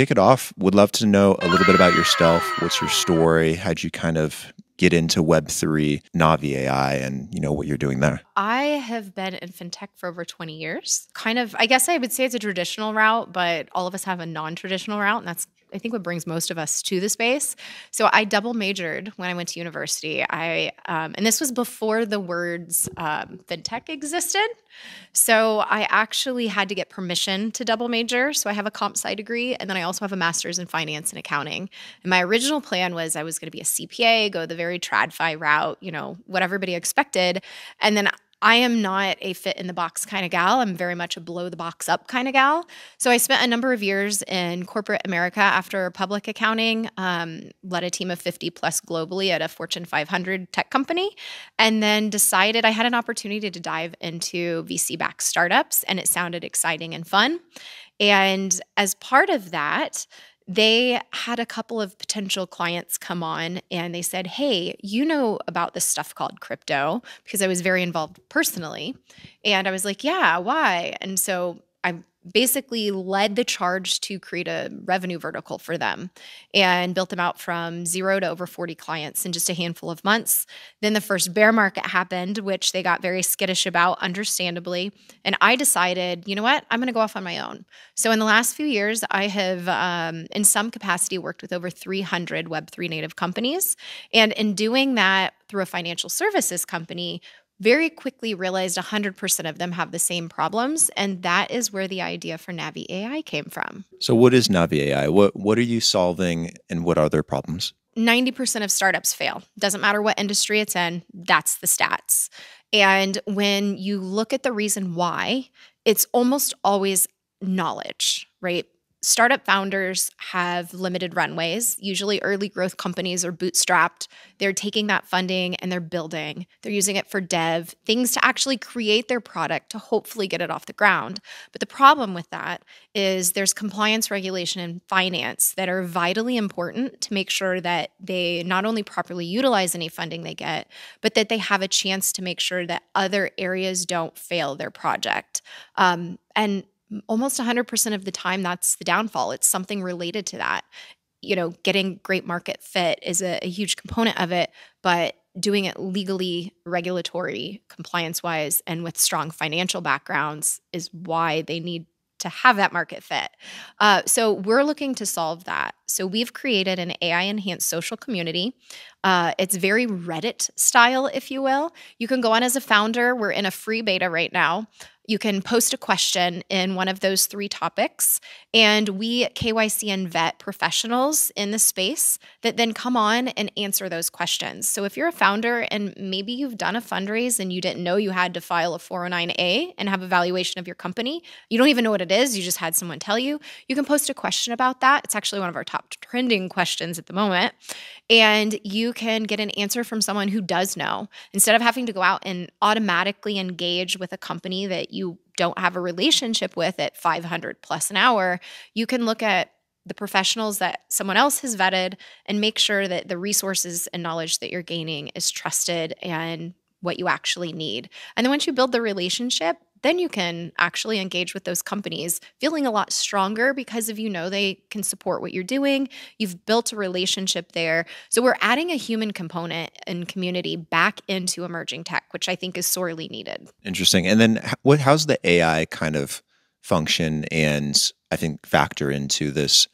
kick it off, would love to know a little bit about yourself. What's your story? How'd you kind of get into Web3, Navi AI, and you know what you're doing there? I have been in fintech for over 20 years. Kind of, I guess I would say it's a traditional route, but all of us have a non-traditional route, and that's I think what brings most of us to the space. So I double majored when I went to university. I um, and this was before the words um, fintech existed. So I actually had to get permission to double major. So I have a comp sci degree, and then I also have a master's in finance and accounting. And my original plan was I was going to be a CPA, go the very tradfi route, you know, what everybody expected, and then I am not a fit in the box kind of gal. I'm very much a blow the box up kind of gal. So I spent a number of years in corporate America after public accounting, um, led a team of 50 plus globally at a Fortune 500 tech company, and then decided I had an opportunity to dive into VC backed startups, and it sounded exciting and fun. And as part of that, they had a couple of potential clients come on and they said, Hey, you know about this stuff called crypto because I was very involved personally. And I was like, Yeah, why? And so I basically led the charge to create a revenue vertical for them and built them out from zero to over 40 clients in just a handful of months. Then the first bear market happened, which they got very skittish about, understandably. And I decided, you know what, I'm going to go off on my own. So in the last few years, I have, um, in some capacity, worked with over 300 Web3 native companies. And in doing that through a financial services company, very quickly realized 100% of them have the same problems. And that is where the idea for Navi AI came from. So, what is Navi AI? What, what are you solving and what are their problems? 90% of startups fail. Doesn't matter what industry it's in, that's the stats. And when you look at the reason why, it's almost always knowledge, right? Startup founders have limited runways. Usually, early growth companies are bootstrapped. They're taking that funding and they're building. They're using it for dev, things to actually create their product to hopefully get it off the ground. But the problem with that is there's compliance regulation and finance that are vitally important to make sure that they not only properly utilize any funding they get, but that they have a chance to make sure that other areas don't fail their project. Um, and almost 100% of the time that's the downfall it's something related to that you know getting great market fit is a, a huge component of it but doing it legally regulatory compliance wise and with strong financial backgrounds is why they need to have that market fit. Uh, so we're looking to solve that. So we've created an AI enhanced social community. Uh, it's very Reddit style, if you will. You can go on as a founder. We're in a free beta right now. You can post a question in one of those three topics, and we KYC and vet professionals in the space that then come on and answer those questions. So, if you're a founder and maybe you've done a fundraise and you didn't know you had to file a 409A and have a valuation of your company, you don't even know what it is, you just had someone tell you, you can post a question about that. It's actually one of our top trending questions at the moment. And you can get an answer from someone who does know instead of having to go out and automatically engage with a company that you you don't have a relationship with at 500 plus an hour, you can look at the professionals that someone else has vetted and make sure that the resources and knowledge that you're gaining is trusted and what you actually need. And then once you build the relationship, then you can actually engage with those companies feeling a lot stronger because if you know they can support what you're doing. You've built a relationship there. So we're adding a human component and community back into emerging tech which i think is sorely needed. Interesting. And then what how's the ai kind of function and i think factor into this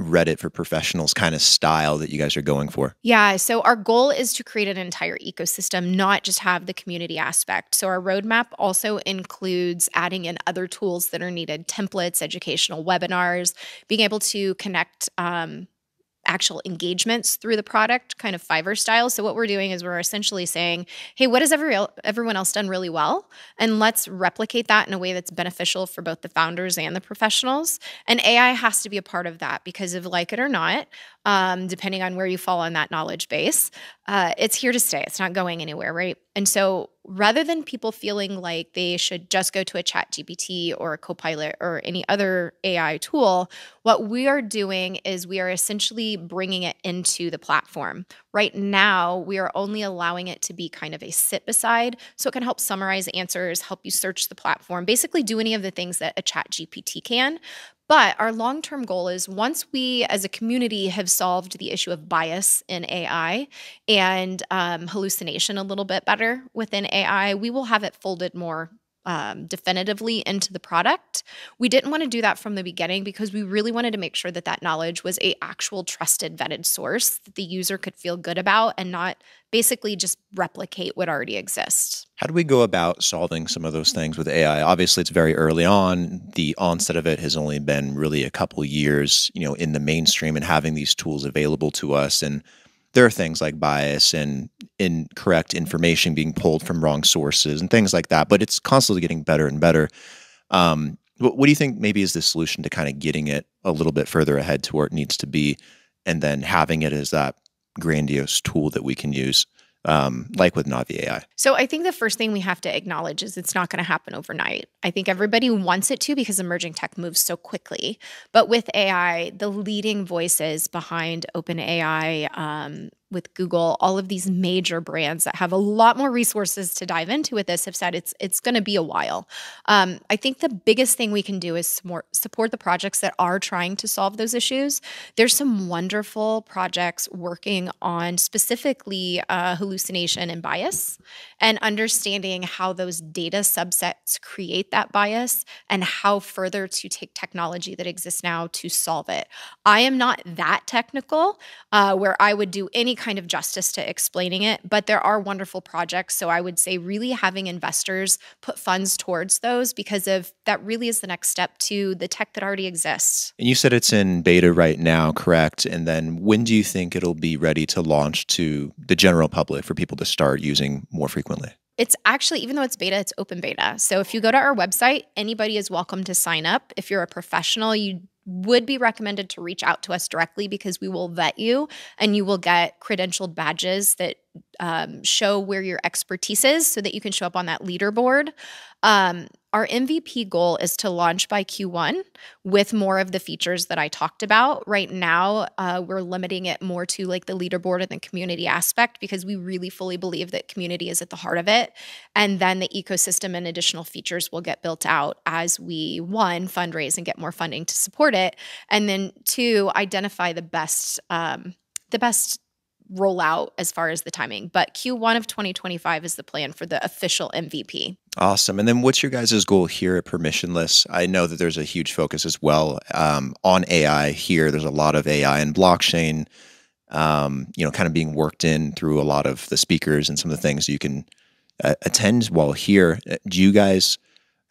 Reddit for professionals kind of style that you guys are going for? Yeah. So, our goal is to create an entire ecosystem, not just have the community aspect. So, our roadmap also includes adding in other tools that are needed templates, educational webinars, being able to connect. Um, actual engagements through the product, kind of Fiverr style. So what we're doing is we're essentially saying, hey, what has every, everyone else done really well? And let's replicate that in a way that's beneficial for both the founders and the professionals. And AI has to be a part of that because if like it or not, um, depending on where you fall on that knowledge base, uh, it's here to stay. It's not going anywhere, right? And so rather than people feeling like they should just go to a chat GPT or a copilot or any other AI tool, what we are doing is we are essentially bringing it into the platform. Right now, we are only allowing it to be kind of a sit beside so it can help summarize answers, help you search the platform, basically do any of the things that a chat GPT can. But our long term goal is once we as a community have solved the issue of bias in AI and um, hallucination a little bit better within AI, we will have it folded more um, definitively into the product. We didn't want to do that from the beginning because we really wanted to make sure that that knowledge was a actual trusted vetted source that the user could feel good about and not basically just replicate what already exists. How do we go about solving some of those things with AI? Obviously, it's very early on. The onset of it has only been really a couple years, you know, in the mainstream and having these tools available to us and there are things like bias and incorrect information being pulled from wrong sources and things like that. But it's constantly getting better and better. Um, what, what do you think maybe is the solution to kind of getting it a little bit further ahead to where it needs to be, and then having it as that grandiose tool that we can use um, like with Navi AI? So I think the first thing we have to acknowledge is it's not going to happen overnight. I think everybody wants it to because emerging tech moves so quickly. But with AI, the leading voices behind OpenAI, um, with Google, all of these major brands that have a lot more resources to dive into with this have said it's it's going to be a while. Um, I think the biggest thing we can do is support, the projects that are trying to solve those issues. There's some wonderful projects working on specifically uh, hallucination and bias, and understanding how those data subsets create that bias and how further to take technology that exists now to solve it. I am not that technical uh, where I would do any kind of justice to explaining it, but there are wonderful projects. So I would say really having investors put funds towards those because of that really is the next step to the tech that already exists. And you said it's in beta right now, correct? And then when do you think it'll be ready to launch to the general public for people to start using more frequently? It's actually, even though it's beta, it's open beta. So if you go to our website, anybody is welcome to sign up. If you're a professional, you would be recommended to reach out to us directly because we will vet you and you will get credentialed badges that um, show where your expertise is so that you can show up on that leaderboard. Um, our MVP goal is to launch by Q1 with more of the features that I talked about. Right now, uh, we're limiting it more to like the leaderboard and the community aspect because we really fully believe that community is at the heart of it. And then the ecosystem and additional features will get built out as we, one, fundraise and get more funding to support it. And then two, identify the best. Um, the best roll out as far as the timing. But Q1 of 2025 is the plan for the official MVP. Awesome. And then what's your guys' goal here at Permissionless? I know that there's a huge focus as well um, on AI here. There's a lot of AI and blockchain, um, you know, kind of being worked in through a lot of the speakers and some of the things you can uh, attend while here. Uh, do you guys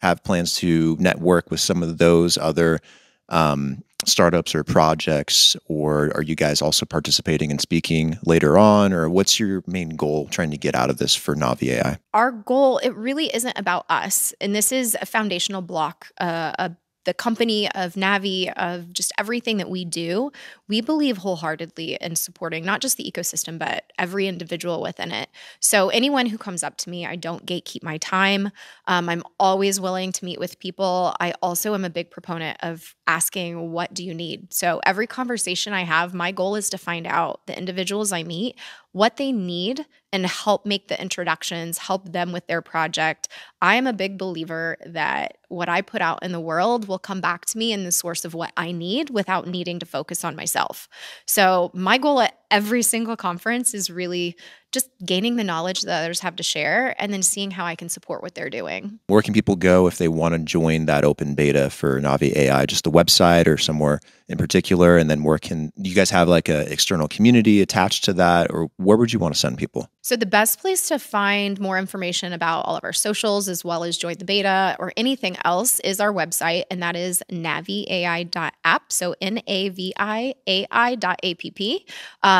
have plans to network with some of those other um, startups or projects, or are you guys also participating and speaking later on, or what's your main goal trying to get out of this for Navi AI? Our goal, it really isn't about us, and this is a foundational block, uh, a the company of Navi, of just everything that we do, we believe wholeheartedly in supporting not just the ecosystem, but every individual within it. So, anyone who comes up to me, I don't gatekeep my time. Um, I'm always willing to meet with people. I also am a big proponent of asking, What do you need? So, every conversation I have, my goal is to find out the individuals I meet what they need and help make the introductions, help them with their project. I am a big believer that what I put out in the world will come back to me in the source of what I need without needing to focus on myself. So, my goal at every single conference is really just gaining the knowledge that others have to share and then seeing how I can support what they're doing. Where can people go if they want to join that open beta for Navi AI? Just the website or somewhere in particular? And then where can you guys have like an external community attached to that? Or where would you want to send people? So, the best place to find more information about all of our socials as well as join the beta or anything else is our website, and that is naviai.app. So, N A V I A I.app.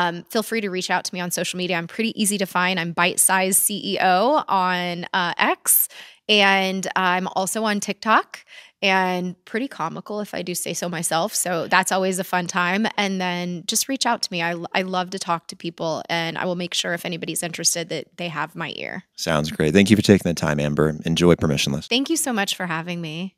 Um, feel free to reach out to me on social media. I'm pretty easy to find. I'm Bite Size CEO on uh, X, and I'm also on TikTok and pretty comical if I do say so myself. So that's always a fun time. And then just reach out to me. I, I love to talk to people and I will make sure if anybody's interested that they have my ear. Sounds great. Thank you for taking the time, Amber. Enjoy Permissionless. Thank you so much for having me.